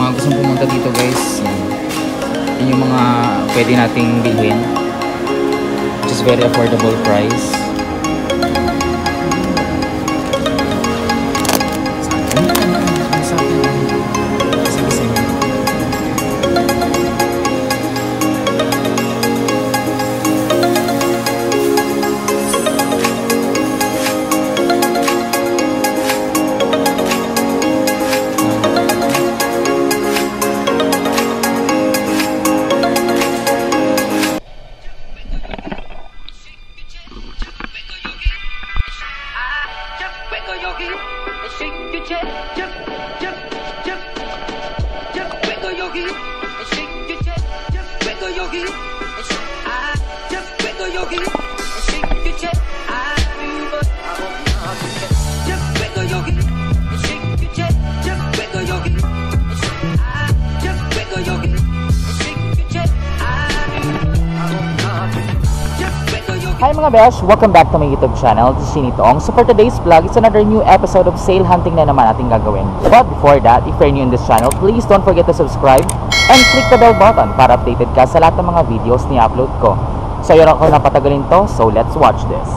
mga gustong pumunta dito guys, yan. Yung mga pwede nating bilhin. Which is very affordable price. Your hip and shake your chest. Just, just, just, just wiggle your hip and shake your chest. Just wiggle your hip and shake. I just wiggle your hip mga besh! Welcome back to my YouTube channel. This is Shinitong. So for today's vlog, it's another new episode of sale hunting na naman ating gagawin. But before that, if you're new in this channel, please don't forget to subscribe and click the bell button para updated ka sa lahat ng mga videos ni upload ko. So yun ako napatagalin to, so let's watch this.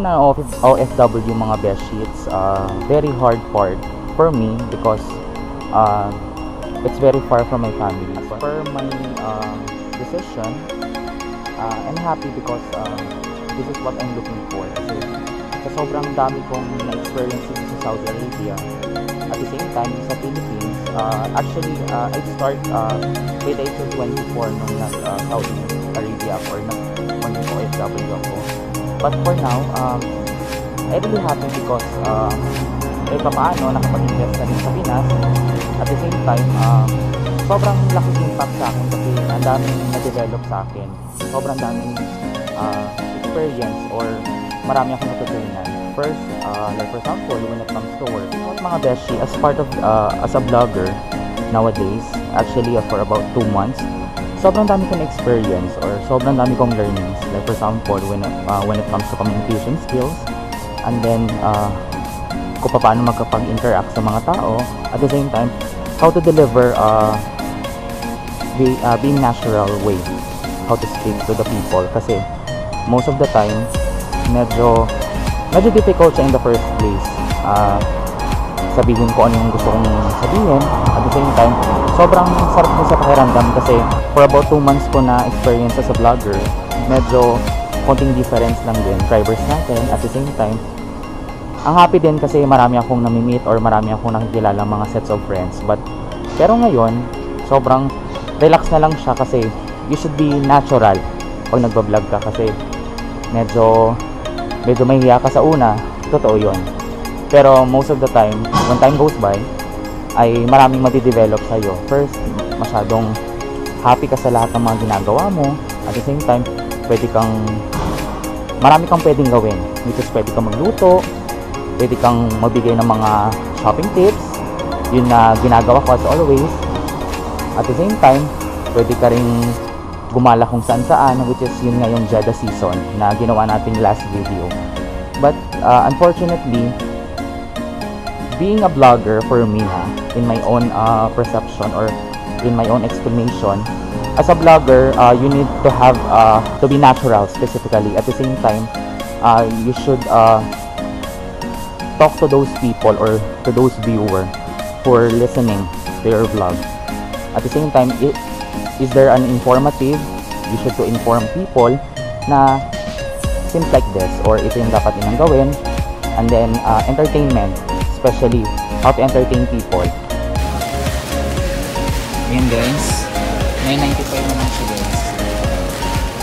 Na OFW mga best sheets, uh, very hard part for me because uh, it's very far from my family. As per my uh, decision, uh, I'm happy because uh, this is what I'm looking for. Kasi sa sobrang dami kong na-experience dito sa Saudi Arabia, at the same time sa Philippines, uh, actually, uh, I start uh, with age of 24 nung nag uh, Arabia or nag maging OFW ako. But for now, um, I'm really happy because uh, eh paano nakapag-invest na rin sa Pinas. At the same time, um, sobrang laking impact sa akin kasi ang daming na-develop sa akin. Sobrang daming uh, experience or marami akong natutunan. First, uh, like for example, when it comes to work, what mga beshi, as part of, uh, as a blogger nowadays, actually uh, for about 2 months, sobrang dami kong experience or sobrang dami kong learnings. Like for example, when uh, when it comes to communication skills, and then uh, kung paano magkapag-interact sa mga tao, at the same time, how to deliver uh, be, uh, being natural way how to speak to the people kasi most of the time medyo medyo difficult siya in the first place. Uh, sabihin ko ano yung gusto kong sabihin. At the same time sobrang sarap din sa pakiramdam kasi for about 2 months ko na experience as a vlogger medyo konting difference lang din drivers natin. At the same time ang happy din kasi marami akong nami-meet or marami akong nakikilala mga sets of friends. But pero ngayon sobrang relax na lang siya kasi you should be natural pag nagbablog ka kasi medyo medyo mahihiya ka sa una totoo yon pero most of the time when time goes by ay maraming madidevelop sa'yo. First masyadong happy ka sa lahat ng mga ginagawa mo. At the same time pwede kang marami kang pwedeng gawin. Which is pwede kang magluto pwede kang magbigay ng mga shopping tips. Yun na ginagawa ko as always. At the same time pwede ka rin gumala kung saan saan which is yun nga yung Jeddah season na ginawa nating last video. But uh, unfortunately being a blogger for me ha, in my own uh, perception or in my own explanation as a blogger uh, you need to have uh, to be natural specifically. At the same time uh, you should uh, talk to those people or to those viewer are listening to your vlog. At the same time i- is there an informative you should to inform people na seems like this or ito yung dapat nilang gawin and then uh, entertainment especially how to entertain people Ayan guys. 995 naman siya guys.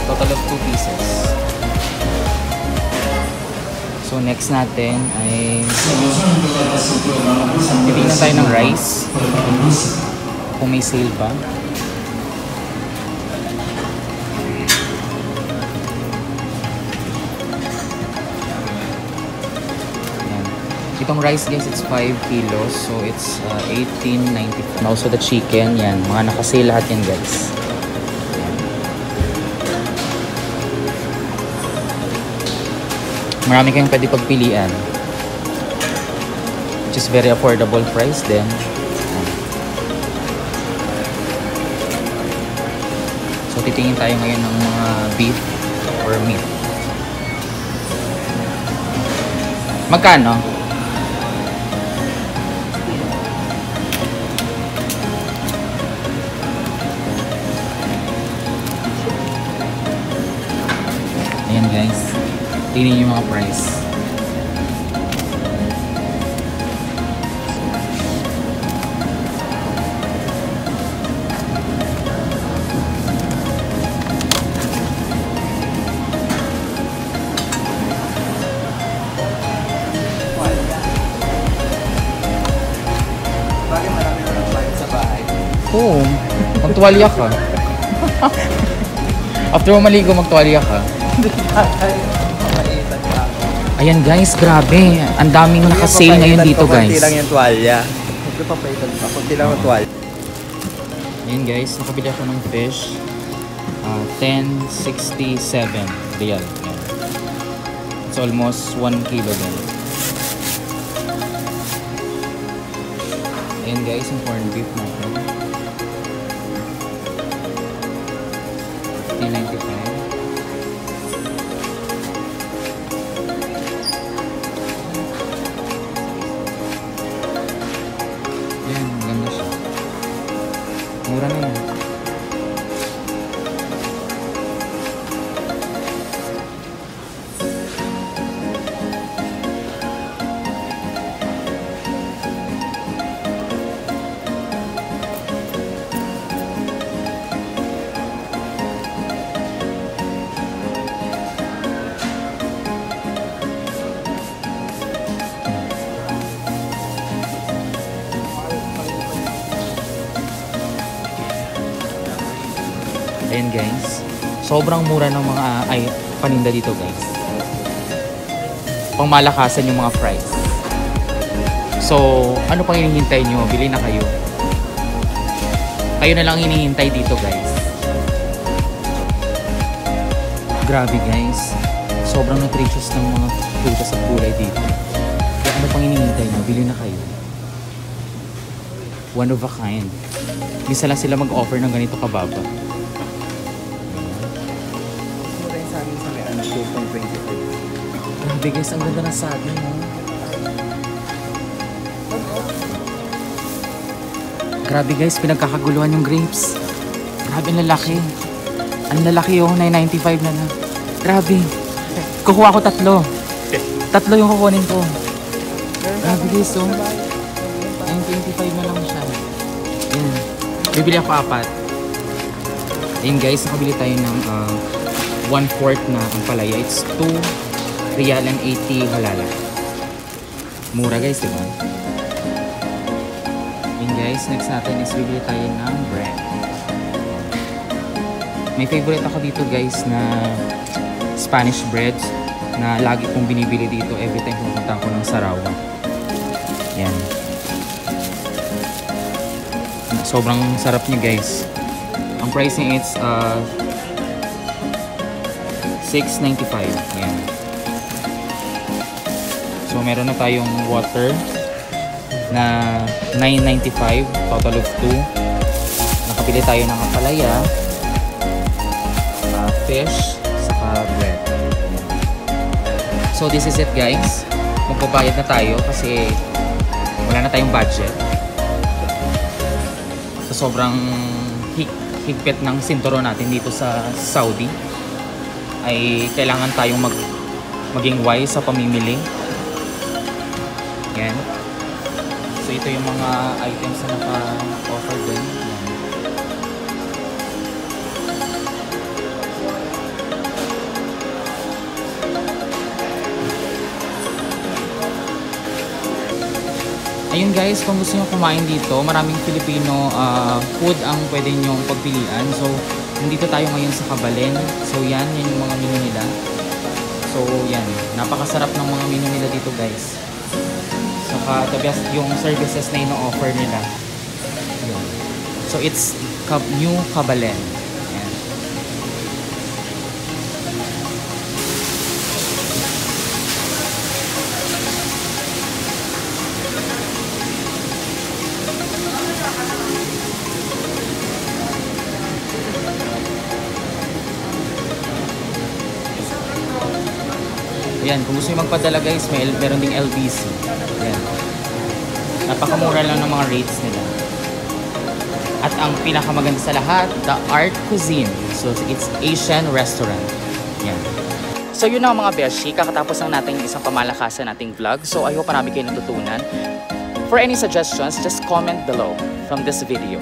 Total of 2 pieces. So next natin ay titignan tayo ng rice. Kung may sale pa. Itong rice guys, it's 5 kilos. So, it's uh, 18.95. And also the chicken, yan. Mga nakasale lahat yan guys. Marami kayong pwede pagpilian. Which is very affordable price. Ayan. So titingin tayo ngayon ng mga beef or meat. Magkano? Guys. Tingnan niyo yung mga price. Oo. Magtuwalya ka. After mo maligo, magtuwalya ka. Ayan guys, grabe. Ang daming nakasale ngayon dito Kunti guys. lang yung tuwalya. Magpapaitan pa. Kunti lang yung tuwalya. Ayan guys, nakabili ako ng fish. Ah, 1067 real. It's almost 1 kilo din. Ayan guys, yung corned beef natin. 395. Ayan guys. Sobrang mura ng mga ay paninda dito guys. Pangmalakasan yung mga price. So, ano pang hinihintay nyo? Bili na kayo. Kayo na lang hinihintay dito guys. Grabe guys. Sobrang nutritious ng mga prutas at gulay dito. Kaya ano pang hinihintay nyo? Bili na kayo. One of a kind. Lang sila mag-offer ng ganito kababa. 2.25. Grabe guys, ang ganda ng saging mo. Grabe guys, pinagkakaguluhan yung grapes. Grabe, ang lalaki. Ang lalaki oh, 995 na na. Grabe. Kukuha ko tatlo. Tatlo yung kukunin ko. Grabe guys, oh. 925 na lang siya. Yan. Bibili ako apat. Ayun guys, nakabili tayo ng uh, one fourth na ang palaya. It's 2 real and 80 halala. Mura guys, di ba? Ayun guys, next natin is bibili tayo ng bread. May favorite ako dito guys na Spanish bread na lagi kong binibili dito every time pumunta ako ng Sarawa. Yan. Sobrang sarap niya guys. Ang pricing it's uh, 6.95. Yan. So meron na tayong water na 9.95 total of 2. Nakabili tayo ng kapalaya, uh, fish, saka bread. So this is it guys. Magbabayad na tayo kasi wala na tayong budget. So sobrang hig higpit ng sinturon natin dito sa Saudi ay kailangan tayong mag maging wise sa pamimili. Yan. So ito yung mga items na naka-offer din. Yan. Ayun guys, kung gusto nyo kumain dito, maraming Filipino ah, food ang pwede nyong pagpilian. So, nandito tayo ngayon sa Kabalen. So, yan, yan yung mga menu nila. So, yan. Napakasarap ng mga menu nila dito guys. Saka, the best yung services na ino-offer nila. Yun. So, it's New Kabalen. Ayan, kung gusto nyo magpadala guys, may, meron ding LBC. Ayan. Napakamura lang ng mga rates nila. At ang pinakamaganda sa lahat, the Art Cuisine. So, it's Asian restaurant. Yan. So, yun na mga beshi. Kakatapos lang natin isang pamalakasan nating vlog. So, I hope marami kayo natutunan. For any suggestions, just comment below from this video.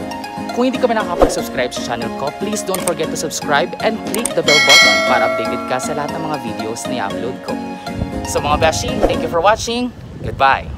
Kung hindi ka pa nakakapag-subscribe sa channel ko, please don't forget to subscribe and click the bell button para updated ka sa lahat ng mga videos na i-upload ko. So mga beshi, thank you for watching. Goodbye!